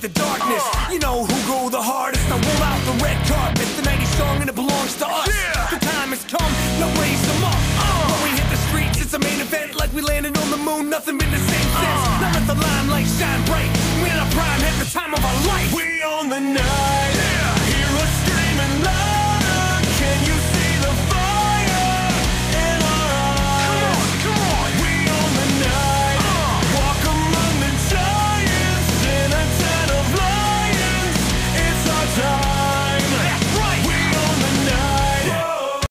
beneath the darkness. Uh, you know who go the hardest. I roll out the red carpet. The night is strong and it belongs to us. Yeah. The time has come, now raise them up. Uh, when we hit the streets, it's a main event. Like we landed on the moon, nothing been the same since. Uh, now let the limelight shine bright. We're in our prime, at the time of our life. We on the night.